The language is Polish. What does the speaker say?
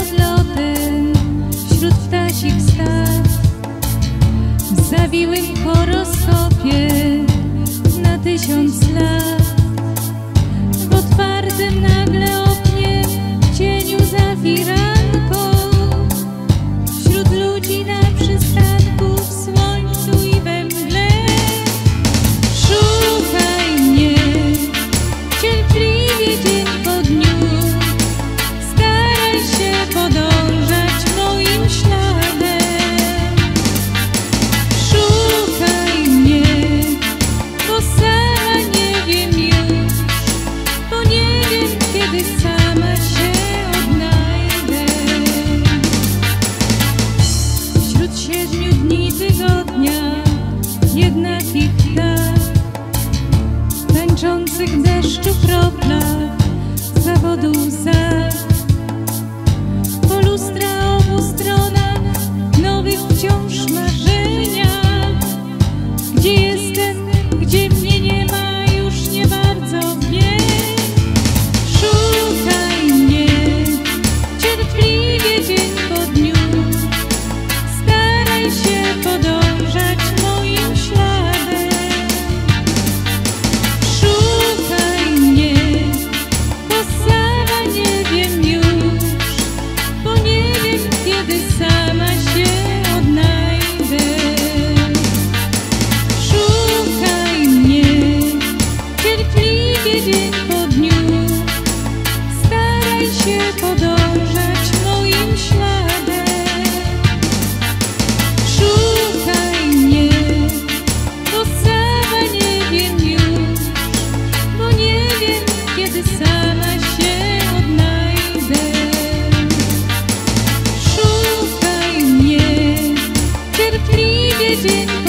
rozloty wśród ptasich stad w zawiłym horoskopie. Gdzie dzień